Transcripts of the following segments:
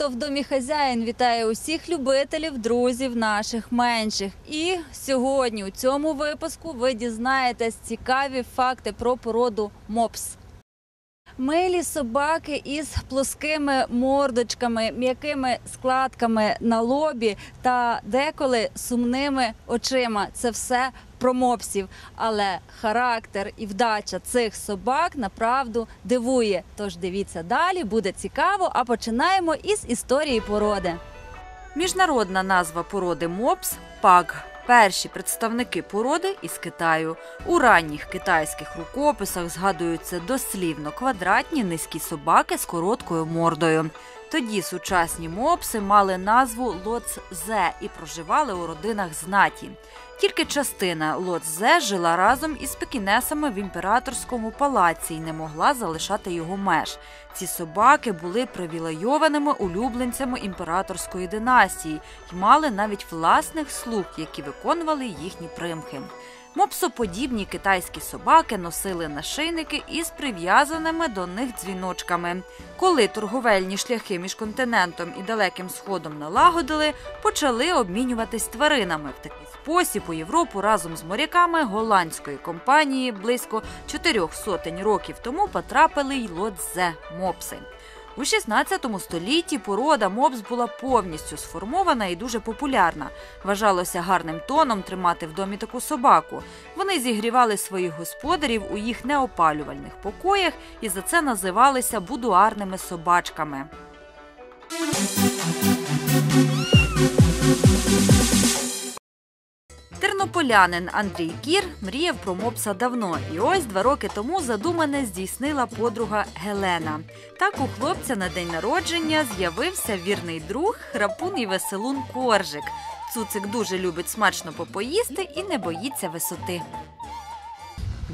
хто в домі хазяїн вітає усіх любителів, друзів наших менших. І сьогодні у цьому випуску ви дізнаєтесь цікаві факти про породу мопс. Милі собаки із плоскими мордочками, м'якими складками на лобі та деколи сумними очима. Це все про мопсів. Але характер і вдача цих собак направду дивує. Тож дивіться далі, буде цікаво. А починаємо із історії породи. Міжнародна назва породи мопс паг. Перші представники породи із Китаю. У ранніх китайських рукописах згадуються дослівно квадратні низькі собаки з короткою мордою. Тоді сучасні мопси мали назву лоцзе і проживали у родинах знаті. Тільки частина Лодзе жила разом із пекінесами в імператорському палаці і не могла залишати його меж. Ці собаки були привілейованими улюбленцями імператорської династії і мали навіть власних слуг, які виконували їхні примхи. Мопсоподібні китайські собаки носили нашийники із прив'язаними до них дзвіночками. Коли торговельні шляхи між континентом і далеким сходом налагодили, почали обмінюватись тваринами. В такий спосіб у Європу разом з моряками голландської компанії близько чотирьох сотень років тому потрапили й лодзе мопси. У 16 столітті порода мопс була повністю сформована і дуже популярна. Вважалося гарним тоном тримати в домі таку собаку. Вони зігрівали своїх господарів у їх неопалювальних покоях і за це називалися будуарними собачками. Тернополянин Андрій Кір мріяв про мопса давно, і ось два роки тому задумане здійснила подруга Гелена. Так у хлопця на день народження з'явився вірний друг, храпун і веселун Коржик. Цуцик дуже любить смачно попоїсти і не боїться висоти.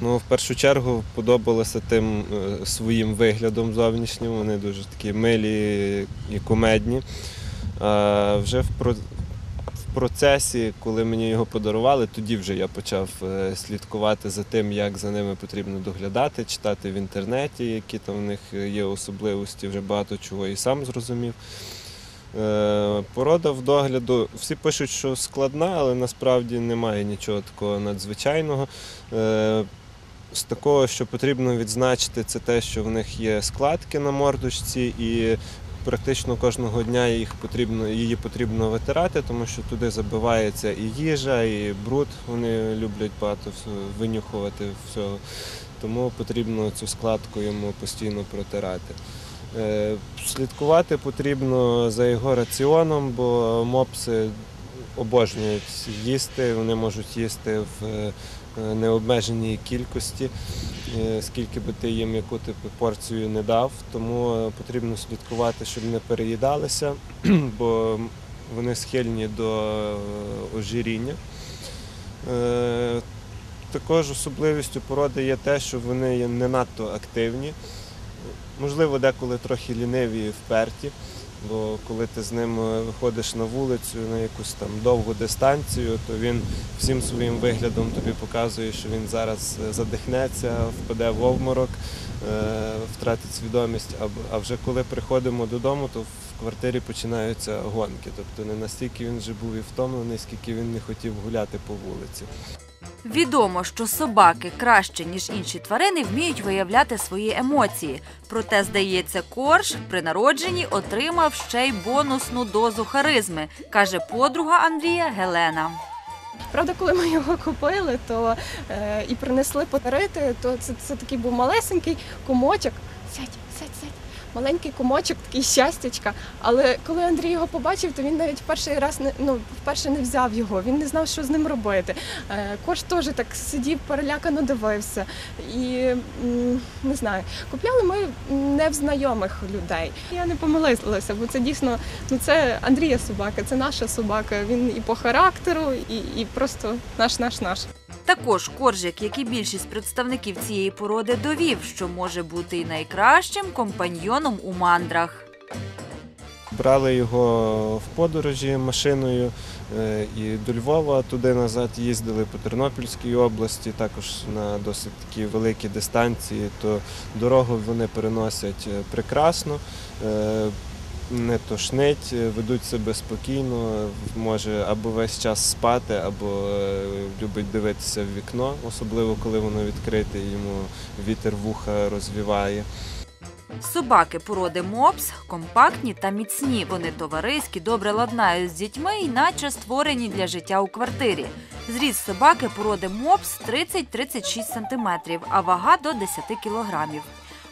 Ну, в першу чергу подобалося тим е, своїм виглядом зовнішнім. Вони дуже такі милі і кумедні. А вже в, процесі, коли мені його подарували, тоді вже я почав е, слідкувати за тим, як за ними потрібно доглядати, читати в інтернеті, які там в них є особливості, вже багато чого і сам зрозумів. Е, Порода в догляду, всі пишуть, що складна, але насправді немає нічого такого надзвичайного. Е, З такого, що потрібно відзначити, це те, що в них є складки на мордочці, і практично кожного дня їх потрібно, її потрібно витирати, тому що туди забивається і їжа, і бруд. Вони люблять багато винюхувати всього. Тому потрібно цю складку йому постійно протирати. Е, Слідкувати потрібно за його раціоном, бо мопси обожнюють їсти, вони можуть їсти в е, необмеженій кількості, е, скільки би ти їм яку ти порцію не дав. Тому е, потрібно слідкувати, щоб не переїдалися, бо вони схильні до ожиріння. Також особливістю породи є те, що вони не надто активні. Можливо, деколи трохи ліниві і вперті, бо коли ти з ним е, виходиш на вулицю на якусь там довгу дистанцію, то він всім своїм виглядом тобі показує, що він зараз е, задихнеться, впаде в обморок, е, втратить свідомість. А- А вже коли приходимо додому, то в квартирі починаються гонки. Тобто не настільки він вже був і втомлений, скільки він не хотів гуляти по вулиці. Відомо, що собаки краще ніж інші тварини вміють виявляти свої емоції. Проте, здається, корж при народженні отримав ще й бонусну дозу харизми, каже подруга Андрія Гелена. Правда, коли ми його купили, то е, і принесли подарити, то це, це такий був малесенький комочок. Сядь, сядь, сядь. Маленький комочок, такий щастячка. Але коли Андрій його побачив, то він навіть перший раз не ну вперше не взяв його. Він не знав, що з ним робити. Е, Кош теж так сидів, перелякано дивився. І не знаю, купляли ми не в знайомих людей. Я не помилилася, бо це дійсно ну це Андрія собака, це наша собака. Він і по характеру, і, і просто наш, наш, наш. Також коржик, як і більшість представників цієї породи, довів, що може бути і найкращим компаньйоном у мандрах. Брали його в подорожі машиною е, і до Львова туди назад їздили по Тернопільській області, також на досить такі великі дистанції, то дорогу вони переносять е, прекрасно. Не тошнить, ведуть себе спокійно, може або весь час спати, або е, любить дивитися в вікно, особливо коли воно відкрите, йому вітер вуха розвіває. Собаки породи мопс компактні та міцні. Вони товариські, добре ладнають з дітьми і наче створені для життя у квартирі. Зріст собаки породи мопс 30-36 см, а вага до 10 кг.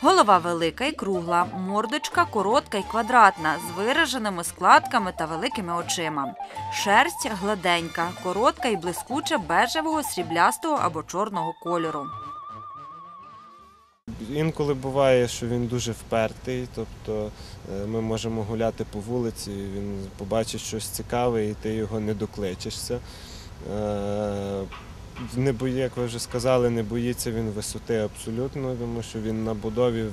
Голова велика і кругла, мордочка коротка і квадратна, з вираженими складками та великими очима. Шерсть гладенька, коротка і блискуча бежевого, сріблястого або чорного кольору. Інколи буває, що він дуже впертий, тобто е, ми можемо гуляти по вулиці, він побачить щось цікаве, і ти його не докличешся. Не бої, як ви вже сказали, не боїться він висоти абсолютно, тому що він на будові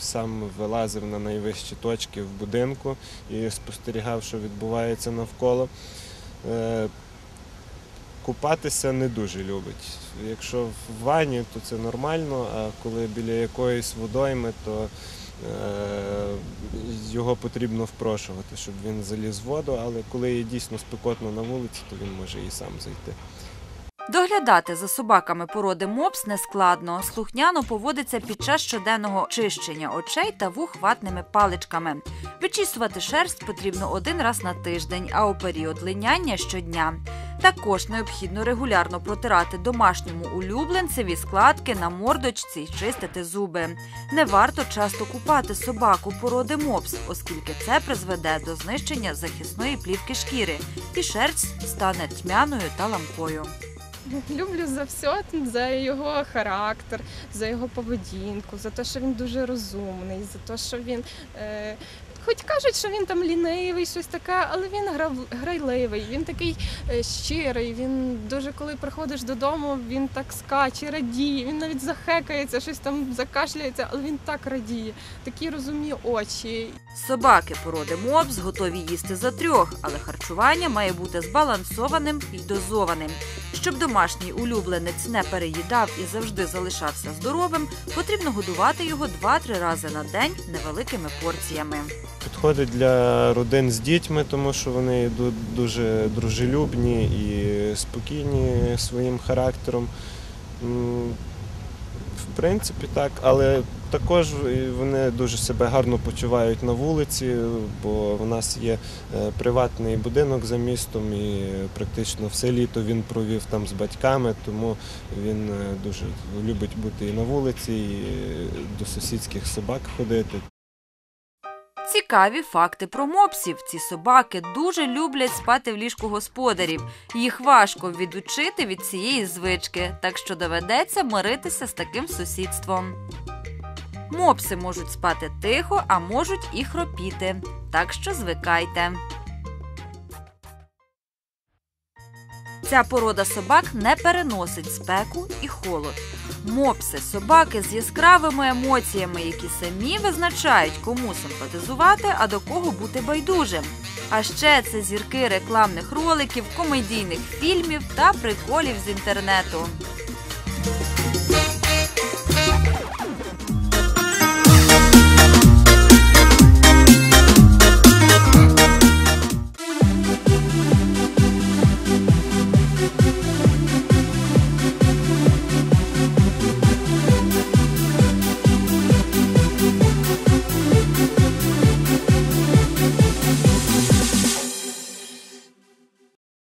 сам вилазив на найвищі точки в будинку і спостерігав, що відбувається навколо. Е, Купатися не дуже любить. Якщо в ванні, то це нормально, а коли біля якоїсь водойми, то е, його потрібно впрошувати, щоб він заліз в воду, але коли є дійсно спекотно на вулиці, то він може і сам зайти. Доглядати за собаками породи мопс нескладно. Слухняно поводиться під час щоденного чищення очей та вух ватними паличками. Вичісувати шерсть потрібно один раз на тиждень, а у період линяння щодня. Також необхідно регулярно протирати домашньому улюбленцеві складки на мордочці й чистити зуби. Не варто часто купати собаку породи мопс, оскільки це призведе до знищення захисної плівки шкіри, і шерсть стане тьмяною та ламкою. Люблю за все, за його характер, за його поведінку, за те, що він дуже розумний, за те, що він. Е, Хоч кажуть, що він там лінивий, щось таке, але він грав- грайливий, він такий е, щирий. Він дуже коли приходиш додому, він так скаче, радіє. Він навіть захекається, щось там закашляється, але він так радіє. Такі розумні очі. Собаки породи мопс готові їсти за трьох, але харчування має бути збалансованим і дозованим. Щоб домашній улюбленець не переїдав і завжди залишався здоровим, потрібно годувати його 2-3 рази на день невеликими порціями. Підходить для родин з дітьми, тому що вони ду- дуже дружелюбні і спокійні своїм характером. В принципі, так, але також вони дуже себе гарно почувають на вулиці, бо в нас є е, приватний будинок за містом, і практично все літо він провів там з батьками, тому він е, дуже любить бути і на вулиці, і до сусідських собак ходити. Цікаві факти про мопсів. Ці собаки дуже люблять спати в ліжку господарів. Їх важко відучити від цієї звички, так що доведеться миритися з таким сусідством. Мопси можуть спати тихо, а можуть і хропіти. Так що звикайте. Ця порода собак не переносить спеку і холод. Мопси собаки з яскравими емоціями, які самі визначають, кому симпатизувати, а до кого бути байдужим. А ще це зірки рекламних роликів, комедійних фільмів та приколів з інтернету.